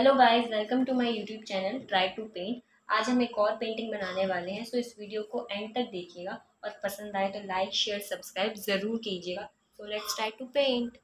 Hello guys welcome to my YouTube channel try to paint आज हम एक और पेंटिंग बनाने वाले हैं सो इस वीडियो को एंड तक देखिएगा और पसंद आए तो लाइक शेयर सब्सक्राइब ज़रूर कीजिएगा। So let's try to paint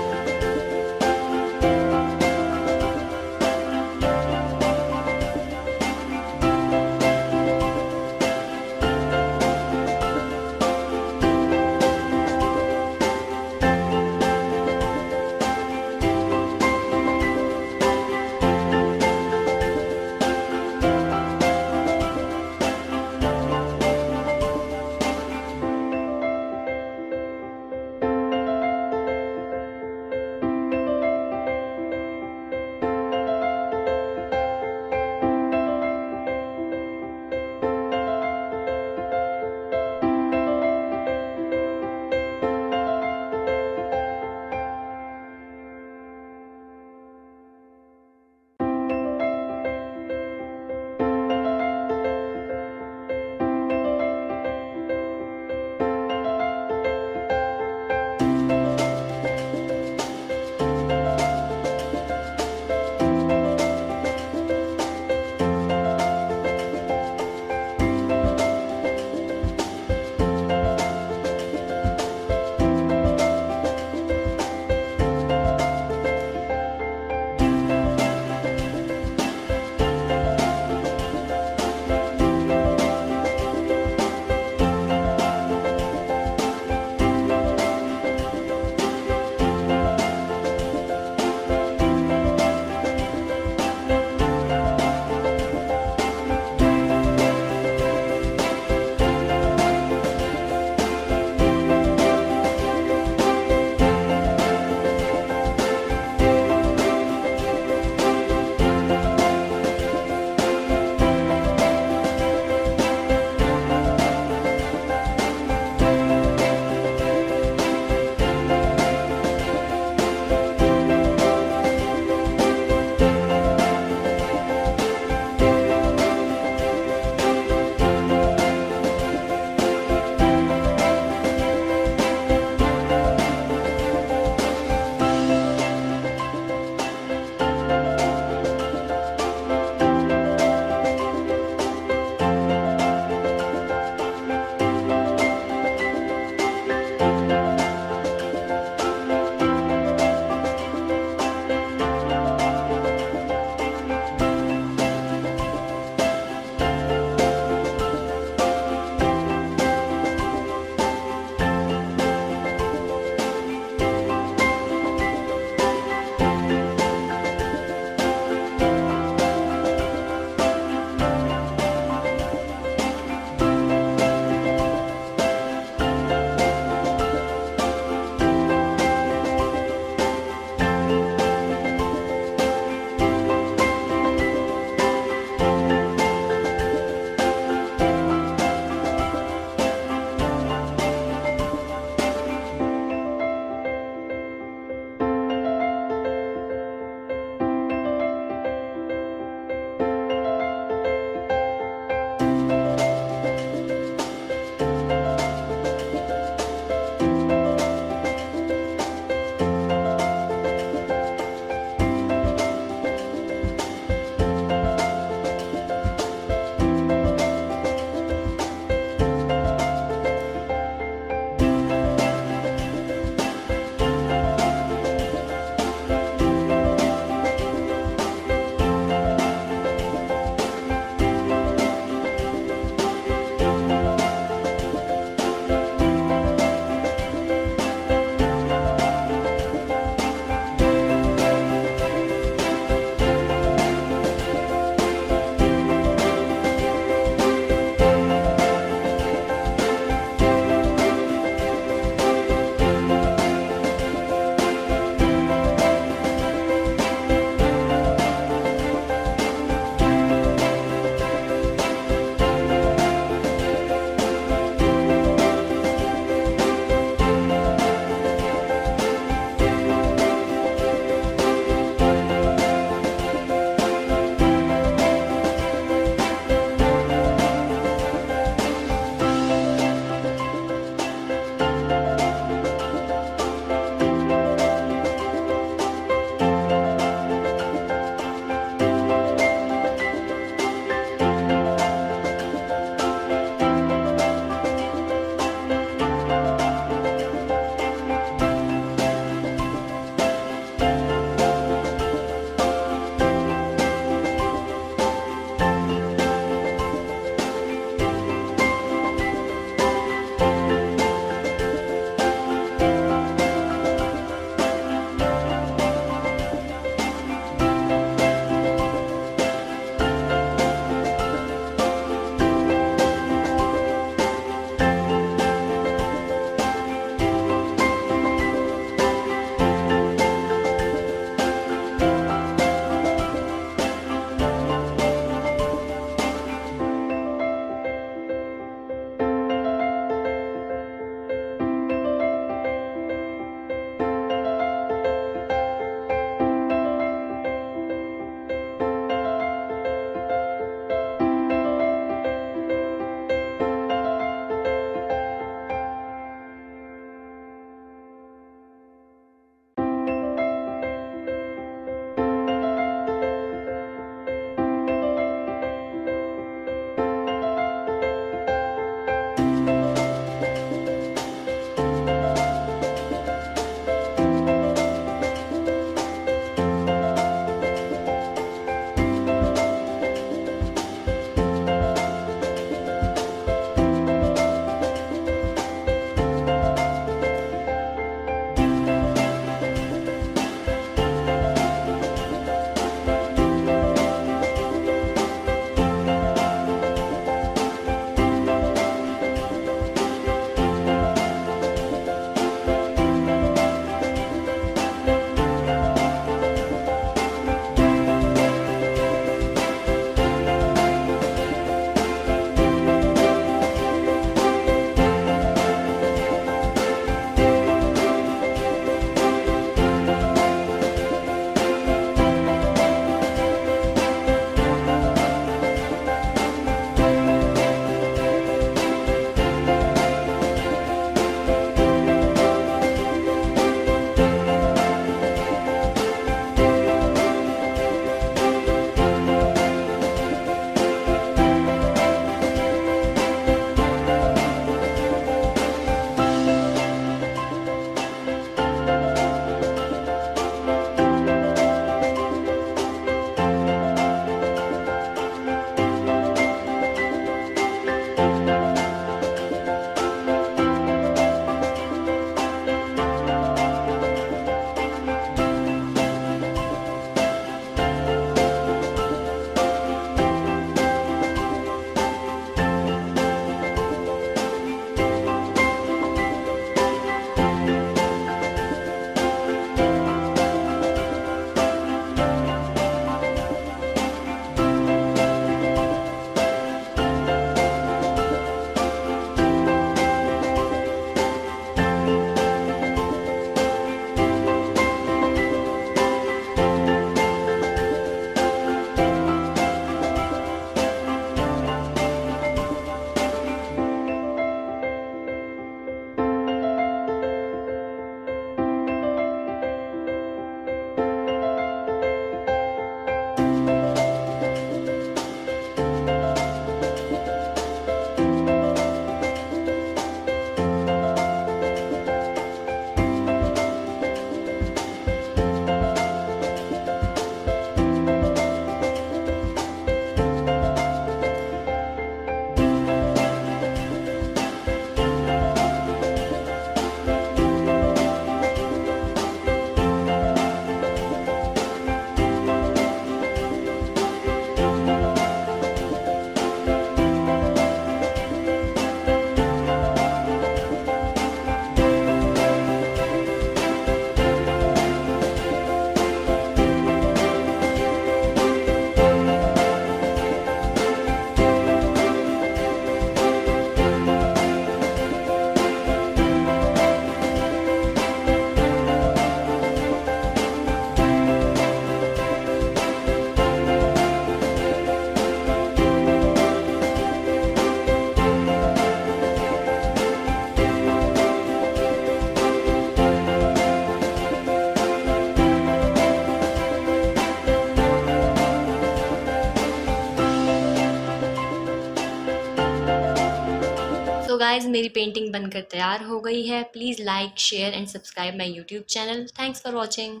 मेरी पेंटिंग बनकर तैयार हो गई है। Please like share and subscribe my YouTube channel thanks for watching